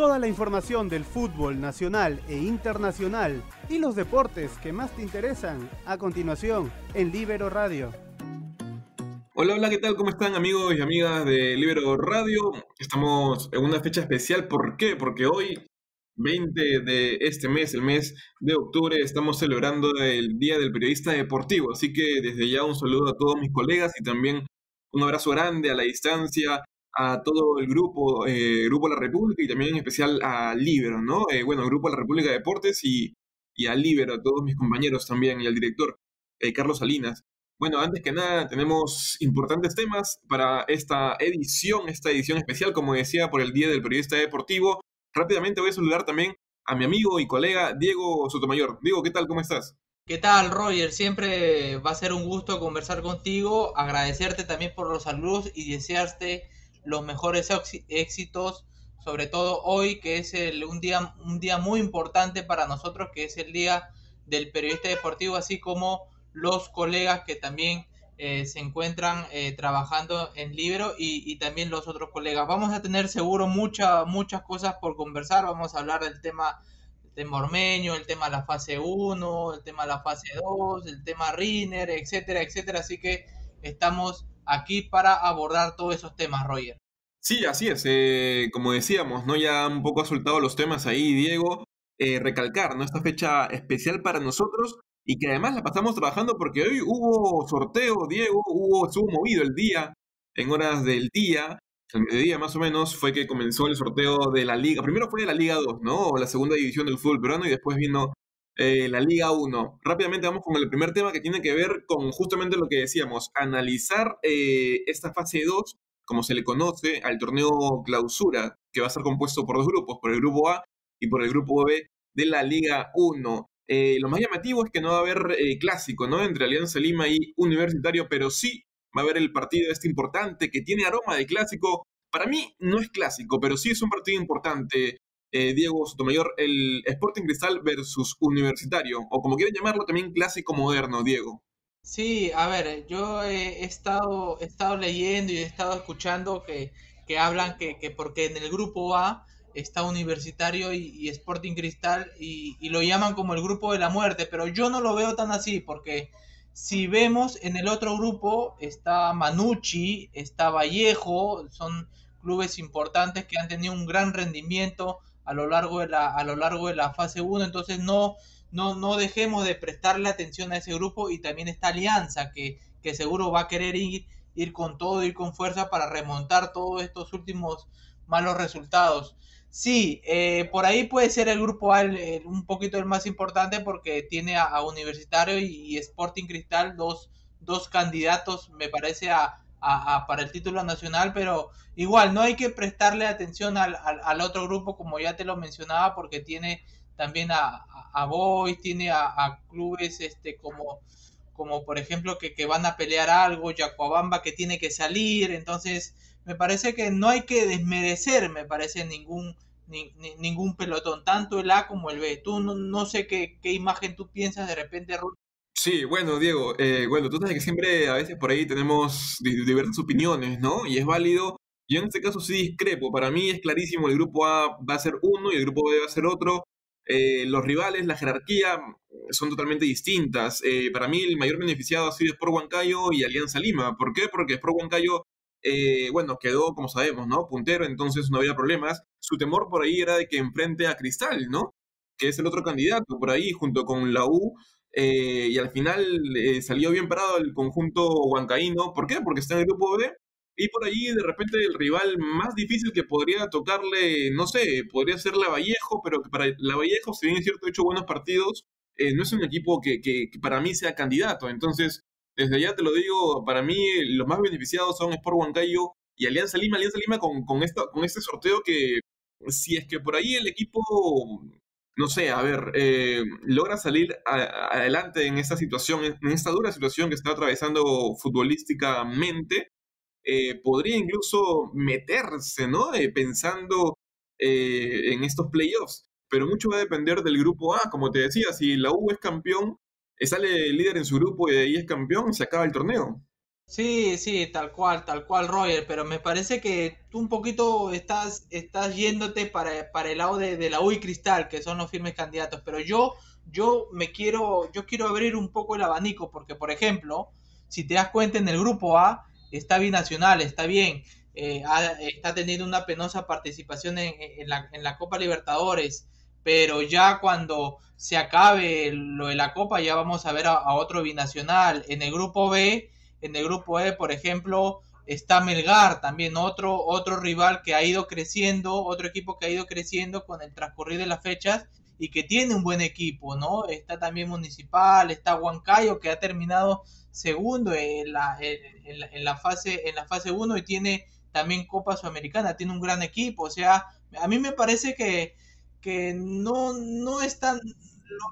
Toda la información del fútbol nacional e internacional y los deportes que más te interesan a continuación en Libero Radio. Hola, hola, ¿qué tal? ¿Cómo están amigos y amigas de Libero Radio? Estamos en una fecha especial. ¿Por qué? Porque hoy, 20 de este mes, el mes de octubre, estamos celebrando el Día del Periodista Deportivo. Así que desde ya un saludo a todos mis colegas y también un abrazo grande a la distancia a todo el grupo, eh, Grupo La República y también en especial a Libero, ¿no? Eh, bueno, Grupo La República de Deportes y, y a Libero, a todos mis compañeros también y al director, eh, Carlos Salinas. Bueno, antes que nada, tenemos importantes temas para esta edición, esta edición especial, como decía, por el Día del Periodista Deportivo. Rápidamente voy a saludar también a mi amigo y colega Diego Sotomayor. Diego, ¿qué tal? ¿Cómo estás? ¿Qué tal, Roger? Siempre va a ser un gusto conversar contigo, agradecerte también por los saludos y desearte los mejores éxitos, sobre todo hoy, que es el, un, día, un día muy importante para nosotros, que es el día del periodista deportivo, así como los colegas que también eh, se encuentran eh, trabajando en Libro y, también los otros colegas. Vamos a tener seguro muchas muchas cosas por conversar, vamos a hablar del tema de Mormeño, el tema de la fase 1, el tema de la fase 2, el tema Riner, etcétera, etcétera, así que estamos aquí para abordar todos esos temas, Roger. Sí, así es. Eh, como decíamos, ¿no? Ya un poco ha soltado los temas ahí, Diego. Eh, recalcar, ¿no? Esta fecha especial para nosotros y que además la pasamos trabajando porque hoy hubo sorteo, Diego, hubo, estuvo movido el día, en horas del día, el mediodía más o menos, fue que comenzó el sorteo de la Liga. Primero fue de la Liga 2, ¿no? La segunda división del fútbol peruano y después vino eh, la Liga 1. Rápidamente vamos con el primer tema que tiene que ver con justamente lo que decíamos, analizar eh, esta fase 2, como se le conoce, al torneo clausura, que va a ser compuesto por dos grupos, por el grupo A y por el grupo B de la Liga 1. Eh, lo más llamativo es que no va a haber clásico, ¿no? Entre Alianza Lima y Universitario, pero sí va a haber el partido este importante que tiene aroma de clásico. Para mí no es clásico, pero sí es un partido importante. Eh, Diego Sotomayor, el Sporting Cristal versus Universitario, o como quieren llamarlo, también clásico moderno, Diego. Sí, a ver, yo he estado, he estado leyendo y he estado escuchando que, que hablan que, que, porque en el grupo A está Universitario y, Sporting Cristal y, y, lo llaman como el grupo de la muerte, pero yo no lo veo tan así porque si vemos en el otro grupo está Manucci, está Vallejo, son clubes importantes que han tenido un gran rendimiento a lo largo de la, a lo largo de la fase 1, entonces no, no, no dejemos de prestarle atención a ese grupo y también esta alianza que, que seguro va a querer ir, ir con todo, ir con fuerza para remontar todos estos últimos malos resultados. Sí, eh, por ahí puede ser el grupo A un poquito el más importante porque tiene a, Universitario y, Sporting Cristal, dos, dos candidatos, me parece, a, para el título nacional, pero igual no hay que prestarle atención al, al, otro grupo, como ya te lo mencionaba, porque tiene también a, a Boys, tiene a, clubes este como, como por ejemplo que, que van a pelear algo, Yacuabamba que tiene que salir, entonces me parece que no hay que desmerecer, me parece, ningún, ningún pelotón, tanto el A como el B. Tú no, no sé qué, qué imagen tú piensas de repente, Ruth, Sí, bueno, Diego, eh, bueno, tú sabes que siempre a veces por ahí tenemos diversas opiniones, ¿no? Y es válido. Yo en este caso sí discrepo. Para mí es clarísimo, el grupo A va a ser uno y el grupo B va a ser otro. Eh, los rivales, la jerarquía son totalmente distintas. Eh, para mí el mayor beneficiado ha sido Sport Huancayo y Alianza Lima. ¿Por qué? Porque Sport Huancayo, bueno, quedó, como sabemos, ¿no? Puntero, entonces no había problemas. Su temor por ahí era de que enfrente a Cristal, ¿no? Que es el otro candidato por ahí, junto con la U. Eh, y al final eh, salió bien parado el conjunto huancaíno. ¿Por qué? Porque está en el grupo B. Y por allí, de repente, el rival más difícil que podría tocarle, no sé, podría ser la Vallejo, pero que para la Vallejo, si bien es cierto, ha hecho buenos partidos, eh, no es un equipo que, que, para mí sea candidato. Entonces, desde allá te lo digo, para mí los más beneficiados son Sport Huancayo y Alianza Lima. Alianza Lima con, con este sorteo que, si es que por ahí el equipo no sé, a ver, eh, logra salir adelante en esta situación, en esta dura situación que está atravesando futbolísticamente, eh, podría incluso meterse, ¿no? Eh, pensando en estos playoffs. Pero mucho va a depender del grupo A, como te decía, si la U es campeón, sale líder en su grupo y de ahí es campeón, se acaba el torneo. Sí, sí, tal cual, tal cual, Roger, pero me parece que tú un poquito estás, estás yéndote para, para el lado de, de la U y Cristal, que son los firmes candidatos, pero yo, yo me quiero, yo quiero abrir un poco el abanico, porque por ejemplo, si te das cuenta en el grupo A, está binacional, está bien, eh, está teniendo una penosa participación en, en, la, en la Copa Libertadores, pero ya cuando se acabe lo de la Copa, ya vamos a ver a, a otro binacional. En el grupo B, en el grupo E, por ejemplo, está Melgar, también otro, otro rival que ha ido creciendo, otro equipo que ha ido creciendo con el transcurrir de las fechas y que tiene un buen equipo, ¿no? Está también Municipal, está Huancayo que ha terminado segundo en la, en, en la fase en la fase 1 y tiene también Copa Sudamericana, tiene un gran equipo, o sea, a mí me parece que, que no, no están,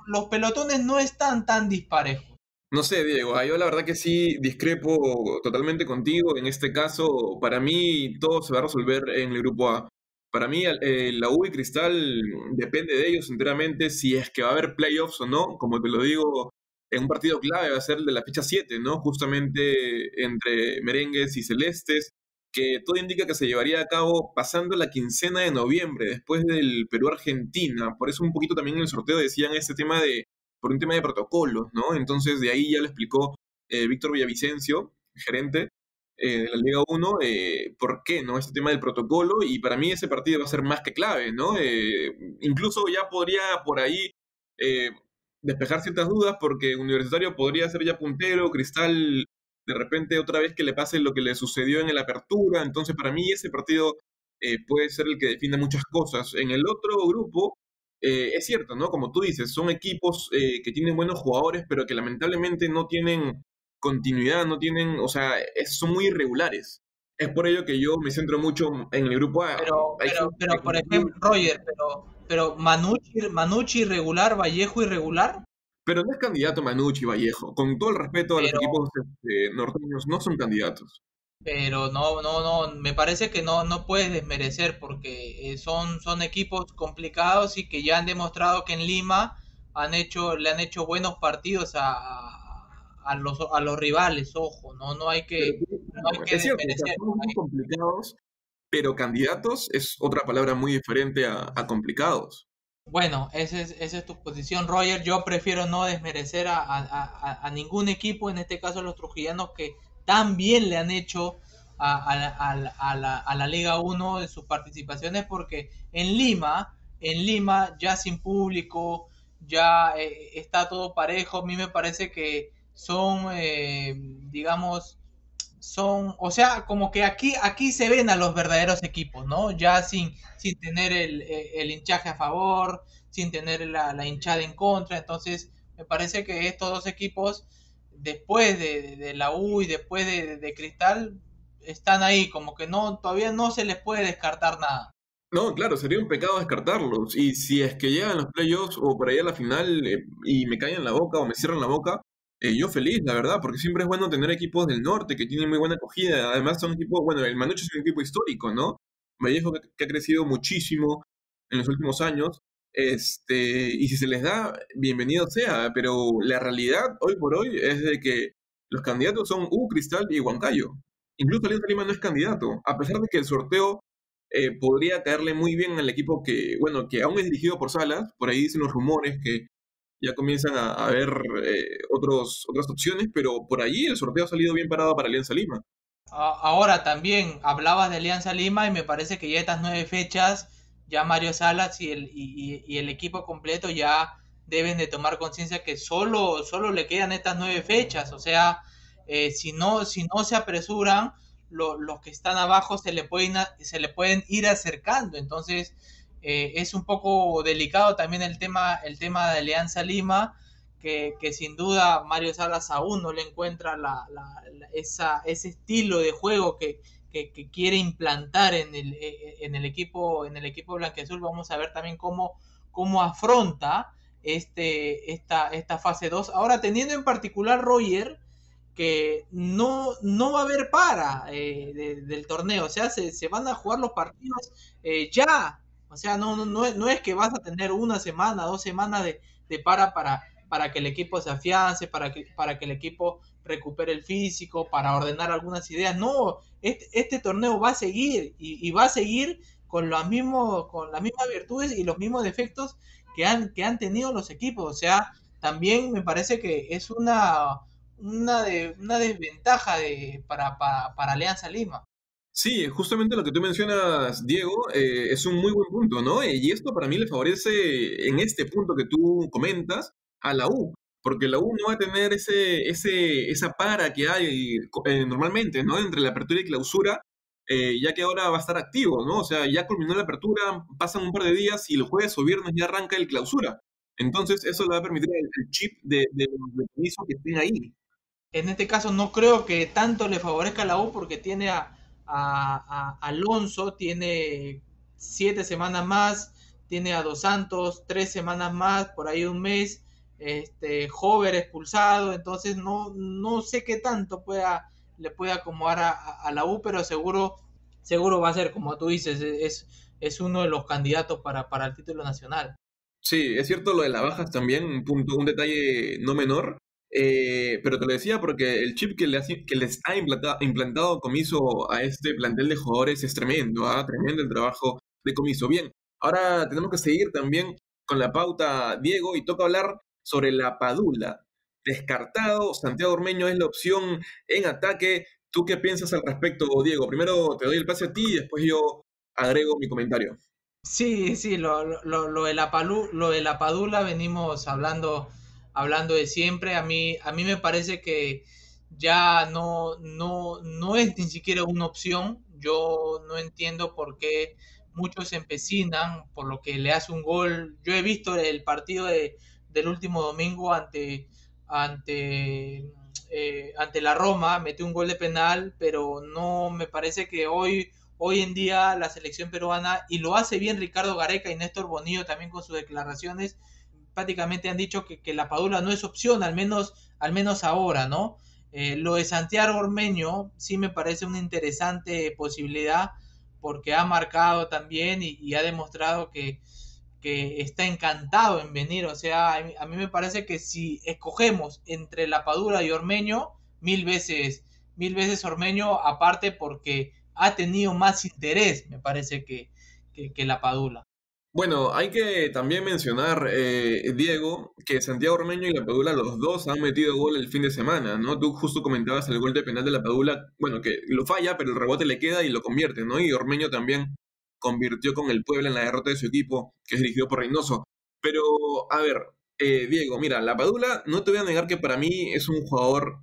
los pelotones no están tan disparejos. No sé, Diego, yo la verdad que sí discrepo totalmente contigo. En este caso, para mí todo se va a resolver en el grupo A. Para mí, eh, la U y Cristal depende de ellos enteramente si es que va a haber playoffs o no. Como te lo digo, en un partido clave va a ser el de la fecha 7, ¿no? Justamente entre merengues y celestes, que todo indica que se llevaría a cabo pasando la quincena de noviembre, después del Perú-Argentina. Por eso un poquito también en el sorteo decían este tema de por un tema de protocolos, ¿no? Entonces de ahí ya lo explicó eh, Víctor Villavicencio, gerente eh, de la Liga 1, eh, por qué, ¿no? Este tema del protocolo y para mí ese partido va a ser más que clave, ¿no? Incluso ya podría por ahí despejar ciertas dudas porque Universitario podría ser ya puntero, Cristal de repente otra vez que le pase lo que le sucedió en el Apertura, entonces para mí ese partido puede ser el que define muchas cosas. En el otro grupo, eh, es cierto, ¿no? Como tú dices, son equipos eh, que tienen buenos jugadores, pero que lamentablemente no tienen continuidad, no tienen, o sea, es, son muy irregulares. Es por ello que yo me centro mucho en el grupo A. Pero, pero, pero por ejemplo, Roger, pero, pero Manucci, Manucci irregular, Vallejo irregular. Pero no es candidato Manucci Vallejo. Con todo el respeto a los equipos este, norteños, no son candidatos. Pero no, no, no, me parece que no, no puedes desmerecer porque eh, son, son equipos complicados y que ya han demostrado que en Lima han hecho, le han hecho buenos partidos a, a, los, a los rivales, ojo, no, no hay que, no hay que es cierto, desmerecer. son muy complicados, pero candidatos es otra palabra muy diferente a, a complicados. Bueno, esa es, esa es tu posición, Roger. Yo prefiero no desmerecer a, a- a- a ningún equipo, en este caso los trujillanos, que tan bien le han hecho a, a- a la- a la, Liga 1 de sus participaciones, porque en Lima, en Lima, ya sin público, ya eh, está todo parejo. A mí me parece que son, eh, digamos, son, o sea, como que aquí, aquí se ven a los verdaderos equipos, ¿no? Ya sin, sin tener el, eh, el hinchaje a favor, sin tener la hinchada en contra. Entonces, me parece que estos dos equipos, después de, de- la U y después de, de Cristal, están ahí, como que no, todavía no se les puede descartar nada. No, claro, sería un pecado descartarlos. Y si es que llegan los playoffs o por ahí a la final eh, y me caen en la boca o me cierran la boca, eh, yo feliz, la verdad, porque siempre es bueno tener equipos del norte que tienen muy buena acogida. Además son equipos, bueno, el Manucho es un equipo histórico, ¿no? Vallejo que, que ha crecido muchísimo en los últimos años. Este, y si se les da, bienvenido sea, pero la realidad hoy por hoy es de que los candidatos son U, Cristal y Huancayo. Incluso Alianza Lima no es candidato, a pesar de que el sorteo eh, podría caerle muy bien al equipo que, bueno, que aún es dirigido por Salas, por ahí dicen los rumores que ya comienzan a, ver eh, otros, otras opciones, pero por ahí el sorteo ha salido bien parado para Alianza Lima. Ahora también hablabas de Alianza Lima y me parece que ya estas nueve fechas, ya Mario Salas y el, y, el equipo completo ya deben de tomar conciencia que solo, solo le quedan estas nueve fechas. O sea, eh, si no, si no se apresuran, lo- los que están abajo se le pueden, se le pueden ir acercando. Entonces, eh, es un poco delicado también el tema, el tema de Alianza Lima. Que, que sin duda Mario Salas aún no le encuentra la, la- la- esa, ese estilo de juego que, que, que quiere implantar en el, eh, en el equipo en el equipo blanqueazul. Vamos a ver también cómo, cómo afronta este, esta, esta fase 2. Ahora, teniendo en particular Roger, que no, no va a haber para eh, de- del torneo, o sea, se, se van a jugar los partidos eh, ya. O sea, no, no, no es que vas a tener una semana, dos semanas de, de para, para para que el equipo se afiance, para que, para que el equipo recupere el físico, para ordenar algunas ideas. No, este, este torneo va a seguir y, va a seguir con, con las mismas virtudes y los mismos defectos que han, que han tenido los equipos. O sea, también me parece que es una, una, de, una desventaja de, para, para, para Alianza Lima. Sí, justamente lo que tú mencionas, Diego, eh, es un muy buen punto, ¿no? Y esto para mí le favorece en este punto que tú comentas a la U, porque la U no va a tener ese, ese, esa para que hay eh, normalmente, ¿no? Entre la apertura y clausura, eh, ya que ahora va a estar activo, ¿no? O sea, ya culminó la apertura, pasan un par de días y el jueves o viernes ya arranca el clausura. Entonces, eso le va a permitir el, chip de, de, de que estén ahí. En este caso, no creo que tanto le favorezca a la U porque tiene a, Alonso, tiene siete semanas más, tiene a Dos Santos tres semanas más, por ahí un mes, este, Hover expulsado, entonces no, no sé qué tanto pueda, le puede acomodar a, la U, pero seguro, seguro va a ser, como tú dices, es, es uno de los candidatos para, para el título nacional. Sí, es cierto lo de las bajas también, un punto, un detalle no menor. Eh, pero te lo decía porque el chip que, le que les ha implantado, Comiso a este plantel de jugadores es tremendo, ¿ah? tremendo el trabajo de Comiso. Bien, ahora tenemos que seguir también con la pauta, Diego, y toca hablar sobre la Padula. Descartado, Santiago Ormeño es la opción en ataque. ¿Tú qué piensas al respecto, Diego? Primero te doy el pase a ti y después yo agrego mi comentario. Sí, sí, lo, lo, de, la lo de la Padula venimos hablando hablando de siempre, a mí, a mí me parece que ya no, no, no es ni siquiera una opción. Yo no entiendo por qué muchos empecinan por lo que le hace un gol. Yo he visto el partido de, del último domingo ante, ante, eh, ante la Roma, metió un gol de penal, pero no me parece que hoy, hoy en día la selección peruana, y lo hace bien Ricardo Gareca y Néstor Bonillo también con sus declaraciones, prácticamente han dicho que, la Padula no es opción, al menos, al menos ahora, ¿no? Eh, lo de Santiago Ormeño sí me parece una interesante posibilidad porque ha marcado también y, ha demostrado que, está encantado en venir. O sea, a mí, me parece que si escogemos entre la Padula y Ormeño, mil veces, mil veces Ormeño, aparte porque ha tenido más interés, me parece que, que la Padula. Bueno, hay que también mencionar, eh, Diego, que Santiago Ormeño y la Padula, los dos han metido gol el fin de semana, ¿no? Tú justo comentabas el gol de penal de la Padula, bueno, que lo falla, pero el rebote le queda y lo convierte, ¿no? Y Ormeño también convirtió con el Puebla en la derrota de su equipo, que es dirigido por Reynoso. Pero, a ver, eh, Diego, mira, la Padula, no te voy a negar que para mí es un jugador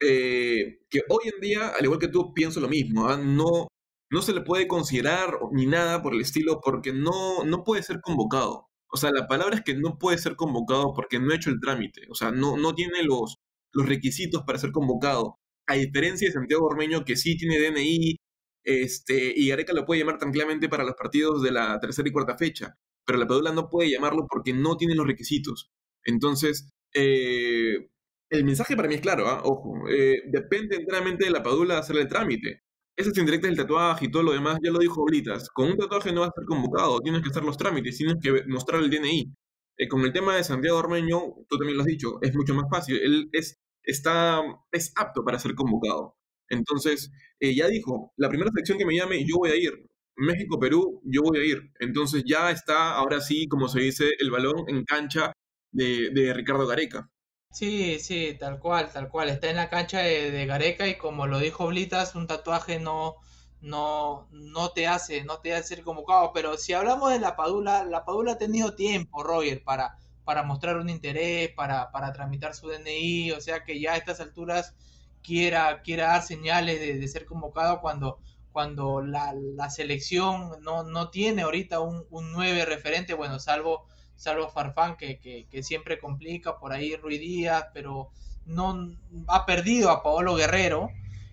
eh, que hoy en día, al igual que tú, pienso lo mismo, ¿ah? no no se le puede considerar ni nada por el estilo porque no, no puede ser convocado. O sea, la palabra es que no puede ser convocado porque no ha hecho el trámite. O sea, no, no tiene los, los requisitos para ser convocado. A diferencia de Santiago Ormeño, que sí tiene DNI, este, y Areca lo puede llamar tranquilamente para los partidos de la tercera y cuarta fecha. Pero la Padula no puede llamarlo porque no tiene los requisitos. Entonces, eh, el mensaje para mí es claro, ¿ah? ojo, eh, depende enteramente de la Padula hacer el trámite esas indirectas del tatuaje y todo lo demás, ya lo dijo Blitas, con un tatuaje no vas a ser convocado, tienes que hacer los trámites, tienes que mostrar el DNI. Eh, con el tema de Santiago Ormeño, tú también lo has dicho, es mucho más fácil, él es, está, es apto para ser convocado. Entonces, eh, ya dijo, la primera sección que me llame, yo voy a ir. México-Perú, yo voy a ir. Entonces ya está, ahora sí, como se dice, el balón en cancha de, de Ricardo Gareca. Sí, sí, tal cual, tal cual. Está en la cancha de, Gareca y como lo dijo Blitas, un tatuaje no, no, no te hace, no te hace ser convocado. Pero si hablamos de la Padula, la Padula ha tenido tiempo, Roger, para, para mostrar un interés, para, para tramitar su DNI, o sea que ya a estas alturas quiera, quiera dar señales de, ser convocado cuando, cuando la, la selección no, no tiene ahorita un, un 9 referente, bueno, salvo salvo Farfán que, que, siempre complica, por ahí Ruidías, pero no ha perdido a Paolo Guerrero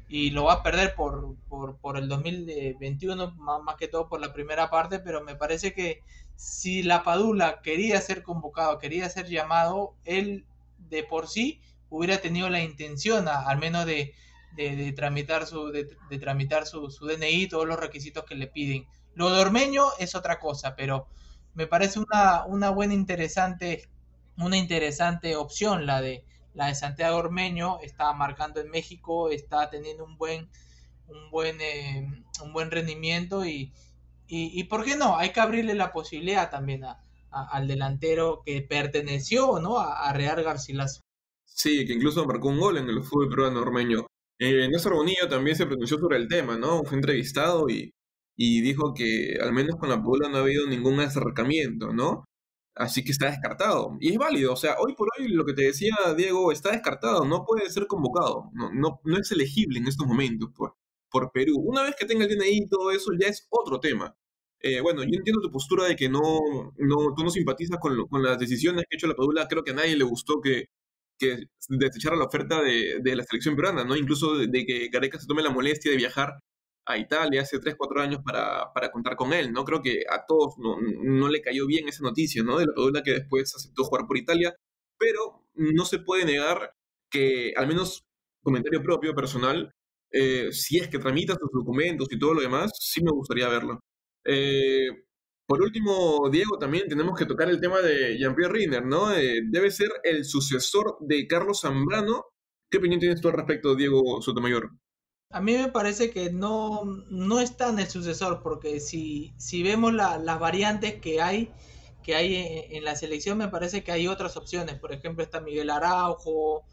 y lo va a perder por, por, el 2021, más, más, que todo por la primera parte, pero me parece que si la Padula quería ser convocado, quería ser llamado, él de por sí hubiera tenido la intención al menos de, de, tramitar, su, de, tramitar su, DNI, todos los requisitos que le piden. Lo de Ormeño es otra cosa, pero me parece una, una buena interesante, una interesante opción la de la de Santiago Ormeño, está marcando en México, está teniendo un buen, un buen, eh, un buen rendimiento y, y, ¿por qué no? Hay que abrirle la posibilidad también a, al delantero que perteneció ¿no? a, Real Garcilaso. Sí, que incluso marcó un gol en el fútbol peruano ormeño. Eh, Néstor Bonillo también se pronunció sobre el tema, ¿no? Fue entrevistado y, y dijo que al menos con la Puebla no ha habido ningún acercamiento, ¿no? Así que está descartado. Y es válido, o sea, hoy por hoy lo que te decía Diego está descartado, no puede ser convocado, no, no, no es elegible en estos momentos por, por Perú. Una vez que tenga el DNI y todo eso ya es otro tema. Eh, bueno, yo entiendo tu postura de que no, no tú no simpatizas con, con, las decisiones que ha hecho la Padula. Creo que a nadie le gustó que, que desechara la oferta de, de la selección peruana, ¿no? Incluso de, que Gareca se tome la molestia de viajar a Italia hace 3, 4 años para, para, contar con él, ¿no? Creo que a todos no, no, le cayó bien esa noticia, ¿no? De la Padula que después aceptó jugar por Italia, pero no se puede negar que, al menos comentario propio, personal, eh, si es que tramita sus documentos y todo lo demás, sí me gustaría verlo. Eh, por último, Diego, también tenemos que tocar el tema de Jean-Pierre Riner, ¿no? Eh, debe ser el sucesor de Carlos Zambrano. ¿Qué opinión tienes tú al respecto, Diego Sotomayor? A mí me parece que no, no está en el sucesor, porque si, si vemos las variantes que hay, que hay en, la selección, me parece que hay otras opciones. Por ejemplo, está Miguel Araujo,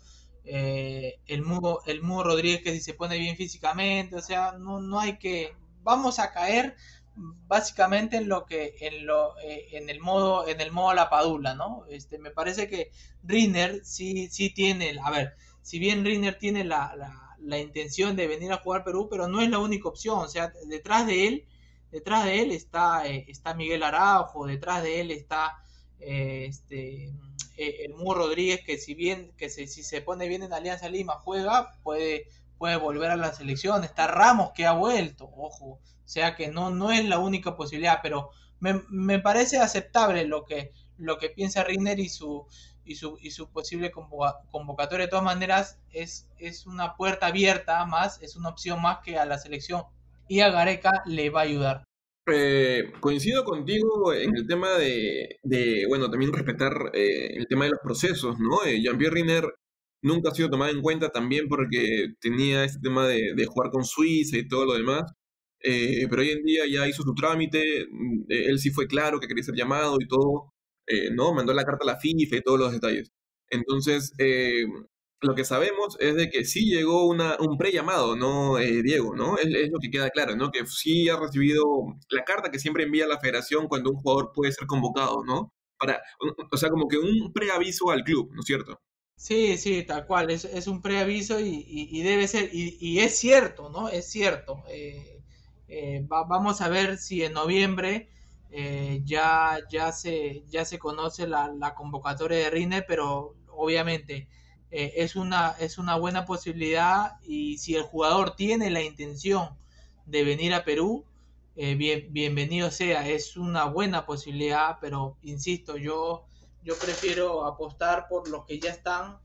eh, el Mugo, el Mugo Rodríguez que si se pone bien físicamente, o sea, no, no hay que, vamos a caer básicamente en lo que en lo eh, en el modo en el modo la padula no este me parece que Riner sí sí tiene a ver si bien Riner tiene la, la, intención de venir a jugar Perú pero no es la única opción o sea detrás de él detrás de él está eh, está Miguel Araujo detrás de él está eh, este el Mugo Rodríguez que si bien que si se pone bien en Alianza Lima juega puede puede volver a la selección está Ramos que ha vuelto ojo o sea que no, no es la única posibilidad, pero me, me parece aceptable lo que, lo que piensa Rinner y su, y su, y su posible convocatoria. De todas maneras, es, es una puerta abierta más, es una opción más que a la selección. Y a Gareca le va a ayudar. Eh, coincido contigo en el tema de, de bueno, también respetar eh, el tema de los procesos, ¿no? Eh, Jean-Pierre Riner nunca ha sido tomado en cuenta también porque tenía este tema de, de, jugar con Suiza y todo lo demás. Eh, pero hoy en día ya hizo su trámite, mm, eh, él sí fue claro que quería ser llamado y todo, eh, ¿no? Mandó la carta a la FIFA y todos los detalles. Entonces, lo que sabemos es de que sí llegó una, un pre-llamado, ¿no, Diego? ¿no? Es, lo que queda claro, ¿no? Que sí ha recibido la carta que siempre envía la federación cuando un jugador puede ser convocado, ¿no? Para, o sea, como que un preaviso al club, ¿no es cierto? Sí, sí, tal cual, es, es un preaviso y, y, debe ser, y, es cierto, ¿no? Es cierto. Eh, eh, vamos a ver si en noviembre eh, ya, ya, se, ya se conoce la, convocatoria de Rine, pero obviamente eh, es, una, es una buena posibilidad y si el jugador tiene la intención de venir a Perú, bien, bienvenido sea, es una buena posibilidad, pero insisto, yo, yo prefiero apostar por los que ya están,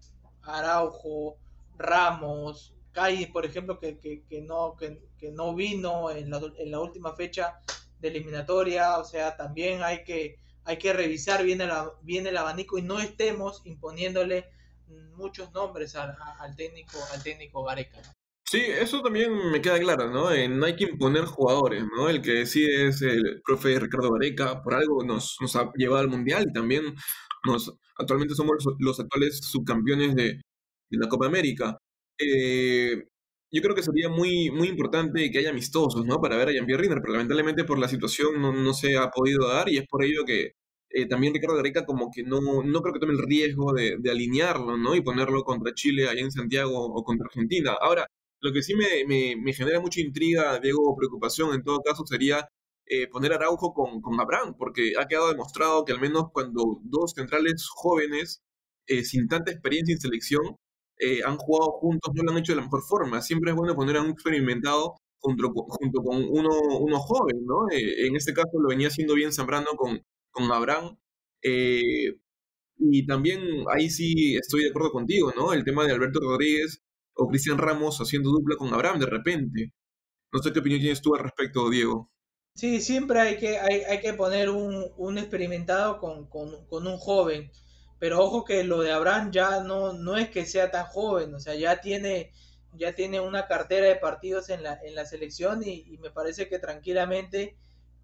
Araujo, Ramos, Kai, por ejemplo, que, que, no, que, no vino en la, última fecha de eliminatoria, o sea, también hay que, que revisar bien el, abanico y no estemos imponiéndole muchos nombres al, técnico al técnico Gareca. Sí, eso también me queda claro, ¿no? no hay que imponer jugadores, ¿no? El que decide es el profe Ricardo Gareca, por algo nos, ha llevado al Mundial y también actualmente somos los, actuales subcampeones de, de, la Copa América. Eh, yo creo que sería muy, muy importante que haya amistosos, ¿no? Para ver a Jean-Pierre pero lamentablemente por la situación no, no, se ha podido dar y es por ello que eh, también Ricardo Gareca como que no, no creo que tome el riesgo de, alinearlo, ¿no? Y ponerlo contra Chile allá en Santiago o contra Argentina. Ahora, lo que sí me, me, me genera mucha intriga, Diego, preocupación en todo caso sería eh, poner Araujo con, con Abraham, porque ha quedado demostrado que al menos cuando dos centrales jóvenes, sin tanta experiencia en selección, eh, han jugado juntos, no lo han hecho de la mejor forma. Siempre es bueno poner a un experimentado junto, junto con uno, uno joven, ¿no? Eh, en este caso lo venía haciendo bien Zambrano con, con Abraham. Eh, y también ahí sí estoy de acuerdo contigo, ¿no? El tema de Alberto Rodríguez o Cristian Ramos haciendo dupla con Abraham de repente. No sé qué opinión tienes tú al respecto, Diego. Sí, siempre hay que, hay, hay que poner un, un experimentado con, con, con, un joven pero ojo que lo de Abraham ya no, no es que sea tan joven, o sea, ya tiene, ya tiene una cartera de partidos en la, en la selección y, me parece que tranquilamente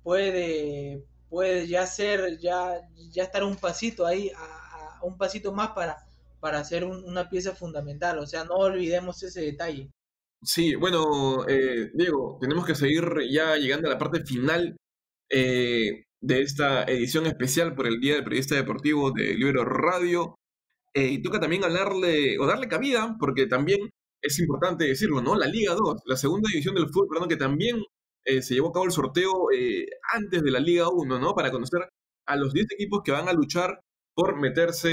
puede, puede ya ser, ya, ya estar un pasito ahí, a, un pasito más para, para ser una pieza fundamental, o sea, no olvidemos ese detalle. Sí, bueno, eh, Diego, tenemos que seguir ya llegando a la parte final eh, de esta edición especial por el Día del Periodista Deportivo de Libero Radio. Eh, y toca también hablarle o darle cabida, porque también es importante decirlo, ¿no? La Liga 2, la segunda división del fútbol, perdón, que también eh, se llevó a cabo el sorteo eh, antes de la Liga 1, ¿no? Para conocer a los 10 equipos que van a luchar por meterse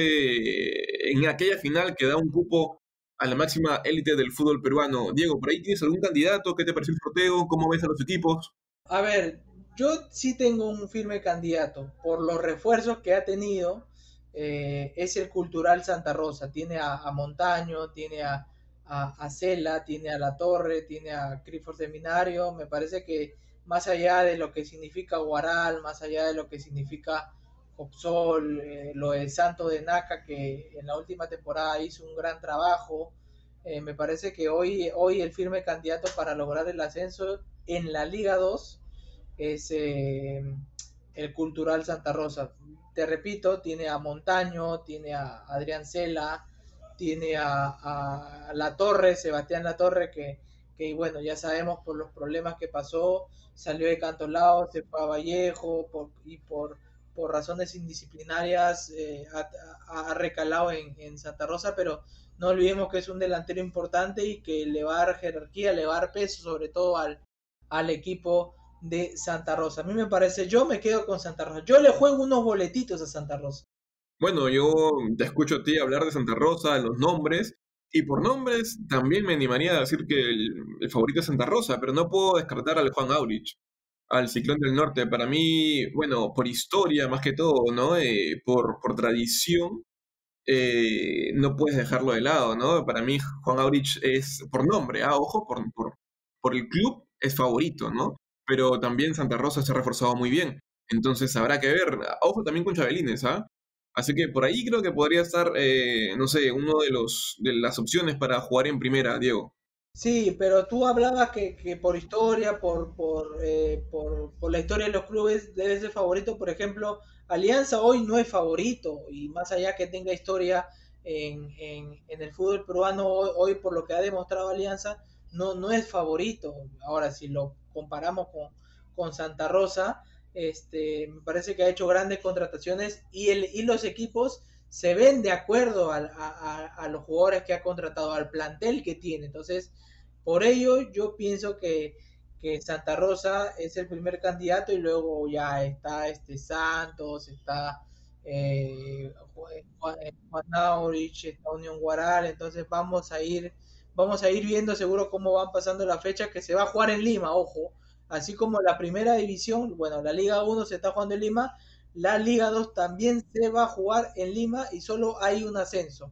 en aquella final que da un cupo a la máxima élite del fútbol peruano. Diego, ¿por ahí tienes algún candidato? ¿Qué te pareció el sorteo? ¿Cómo ves a los equipos? A ver, yo sí tengo un firme candidato por los refuerzos que ha tenido. Eh, es el Cultural Santa Rosa. Tiene a, Montaño, tiene a, a, Cela, tiene a La Torre, tiene a Clifford Seminario. Me parece que más allá de lo que significa Guaral, más allá de lo que significa Copsol, eh, lo del Santo de Naca, que en la última temporada hizo un gran trabajo. Eh, me parece que hoy, hoy el firme candidato para lograr el ascenso en la Liga 2 es eh, el Cultural Santa Rosa. Te repito, tiene a Montaño, tiene a Adrián Cela, tiene a, La Torre, Sebastián La Torre, que, que, bueno, ya sabemos por los problemas que pasó, salió de Cantolao, se fue a Vallejo y por, por razones indisciplinarias eh, ha, recalado en, en, Santa Rosa, pero no olvidemos que es un delantero importante y que le va a dar jerarquía, le va a dar peso sobre todo al, al equipo de Santa Rosa. A mí me parece, yo me quedo con Santa Rosa. Yo le juego unos boletitos a Santa Rosa. Bueno, yo te escucho a ti hablar de Santa Rosa, los nombres, y por nombres también me animaría a decir que el, favorito es Santa Rosa, pero no puedo descartar al Juan Aurich, al Ciclón del Norte. Para mí, bueno, por historia más que todo, ¿no? Eh, por, por tradición, eh, no puedes dejarlo de lado, ¿no? Para mí, Juan Aurich es por nombre, ah, ojo, por, por, por el club es favorito, ¿no? Pero también Santa Rosa se ha reforzado muy bien. Entonces habrá que ver. Ojo también con Chabelines, ¿ah? Así que por ahí creo que podría estar, eh, no sé, uno de los de las opciones para jugar en primera, Diego. Sí, pero tú hablabas que, que por historia, por, por, eh, por, la historia de los clubes debe ser favorito. Por ejemplo, Alianza hoy no es favorito y más allá que tenga historia en, en, en el fútbol peruano, hoy, hoy, por lo que ha demostrado Alianza, no, no es favorito. Ahora, si lo comparamos con, con Santa Rosa, este, me parece que ha hecho grandes contrataciones y, el, y los equipos se ven de acuerdo a, a, los jugadores que ha contratado, al plantel que tiene. Entonces, por ello yo pienso que, que Santa Rosa es el primer candidato y luego ya está este Santos, está eh, Juan, Juan Aurich, está Unión Guaral, entonces vamos a ir vamos a ir viendo seguro cómo van pasando las fechas que se va a jugar en Lima, ojo. Así como la primera división, bueno, la Liga 1 se está jugando en Lima, la Liga 2 también se va a jugar en Lima y solo hay un ascenso.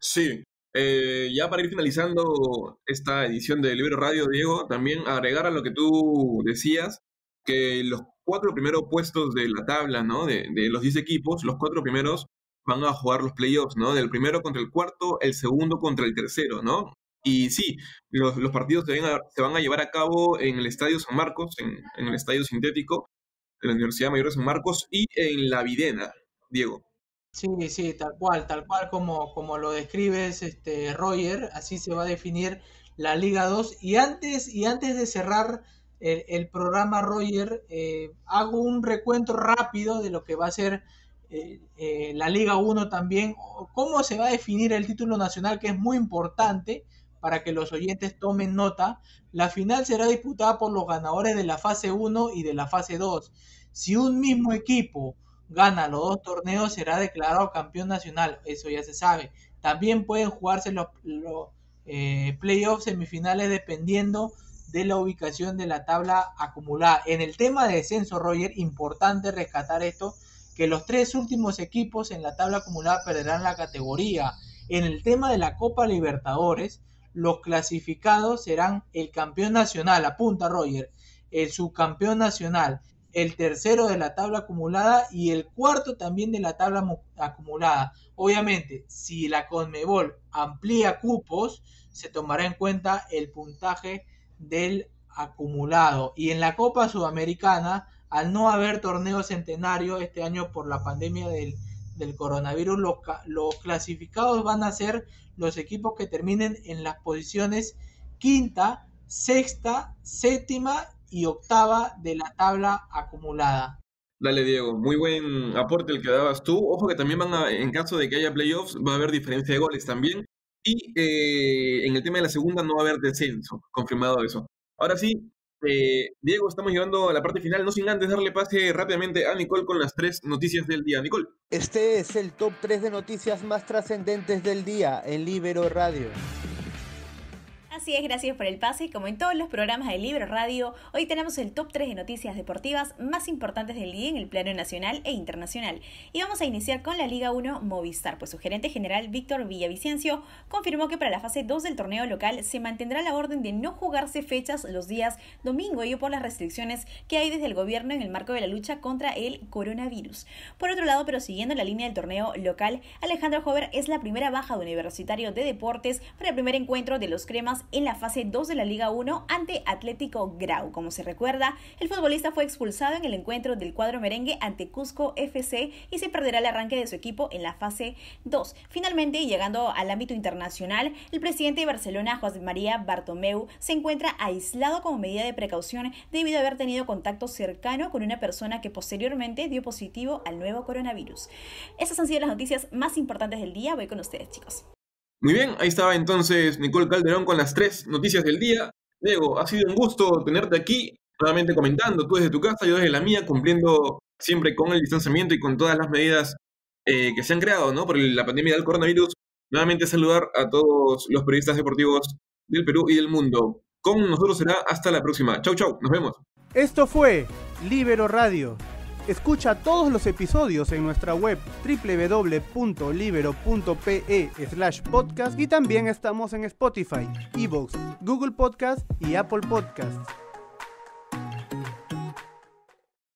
Sí, eh, ya para ir finalizando esta edición de Libro Radio, Diego, también agregar a lo que tú decías, que los cuatro primeros puestos de la tabla, ¿no? De, de los 10 equipos, los cuatro primeros van a jugar los playoffs, ¿no? Del primero contra el cuarto, el segundo contra el tercero, ¿no? Y sí, los, partidos se, van a, llevar a cabo en el Estadio San Marcos, en, el Estadio Sintético, en la Universidad Mayor de San Marcos y en La Videna, Diego. Sí, sí, tal cual, tal cual como, como lo describes, este, Roger, así se va a definir la Liga 2. Y antes, y antes de cerrar el, programa, Roger, eh, hago un recuento rápido de lo que va a ser eh, eh, la Liga 1 también, cómo se va a definir el título nacional, que es muy importante para que los oyentes tomen nota, la final será disputada por los ganadores de la fase 1 y de la fase 2. Si un mismo equipo gana los dos torneos, será declarado campeón nacional, eso ya se sabe. También pueden jugarse los, eh, playoffs semifinales dependiendo de la ubicación de la tabla acumulada. En el tema de descenso, Roger, importante rescatar esto, que los tres últimos equipos en la tabla acumulada perderán la categoría. En el tema de la Copa Libertadores, los clasificados serán el campeón nacional, apunta Roger, el subcampeón nacional el tercero de la tabla acumulada y el cuarto también de la tabla acumulada. Obviamente, si la Conmebol amplía cupos, se tomará en cuenta el puntaje del acumulado. Y en la Copa Sudamericana, al no haber torneo centenario este año por la pandemia del, coronavirus, los, los clasificados van a ser los equipos que terminen en las posiciones quinta, sexta, séptima y octava de la tabla acumulada. Dale, Diego, muy buen aporte el que dabas tú. Ojo que también van a, en caso de que haya playoffs, va a haber diferencia de goles también. Y eh, en el tema de la segunda no va a haber descenso, confirmado eso. Ahora sí, eh, Diego, estamos llegando a la parte final, no sin antes darle pase rápidamente a Nicole con las tres noticias del día. Nicole. Este es el top 3 de noticias más trascendentes del día en Libero Radio. Así es, gracias por el pase. Como en todos los programas de Libro Radio, hoy tenemos el top 3 de noticias deportivas más importantes del día en el plano nacional e internacional. Y vamos a iniciar con la Liga 1 Movistar, pues su gerente general Víctor Villavicencio confirmó que para la fase 2 del torneo local se mantendrá la orden de no jugarse fechas los días domingo, ello por las restricciones que hay desde el gobierno en el marco de la lucha contra el coronavirus. Por otro lado, pero siguiendo la línea del torneo local, Alejandro Jover es la primera baja de Universitario de Deportes para el primer encuentro de los cremas en la fase 2 de la Liga 1 ante Atlético Grau. Como se recuerda, el futbolista fue expulsado en el encuentro del cuadro merengue ante Cusco FC y se perderá el arranque de su equipo en la fase 2. Finalmente, llegando al ámbito internacional, el presidente de Barcelona, José María Bartomeu, se encuentra aislado como medida de precaución debido a haber tenido contacto cercano con una persona que posteriormente dio positivo al nuevo coronavirus. Esas han sido las noticias más importantes del día. Voy con ustedes, chicos. Muy bien, ahí estaba entonces Nicole Calderón con las tres noticias del día. Diego, ha sido un gusto tenerte aquí, nuevamente comentando, tú desde tu casa, yo desde la mía, cumpliendo siempre con el distanciamiento y con todas las medidas eh, que se han creado ¿no? por la pandemia del coronavirus. Nuevamente saludar a todos los periodistas deportivos del Perú y del mundo. Con nosotros será hasta la próxima. Chau, chau, nos vemos. Esto fue Libero Radio. Escucha todos los episodios en nuestra web www.libero.pe slash podcast y también estamos en Spotify, Evox, Google Podcast y Apple Podcast.